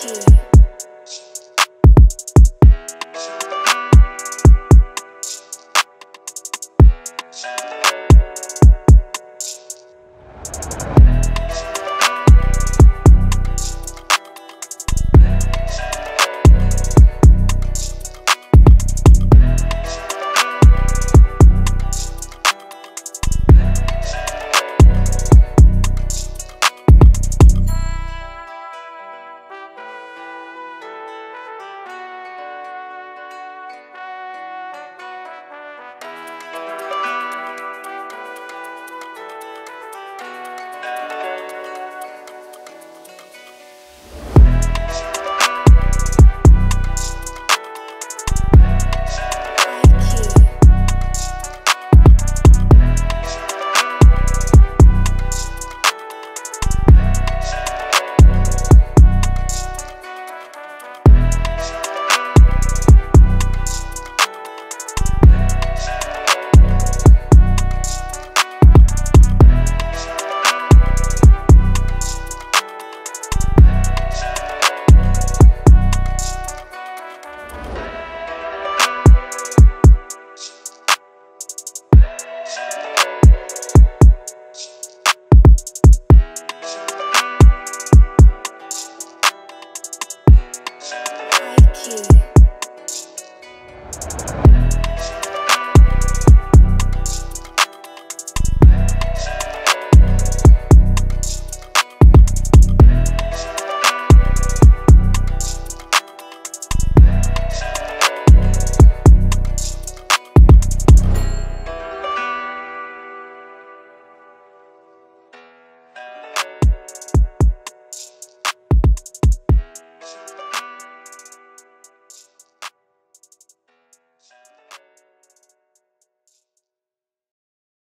key.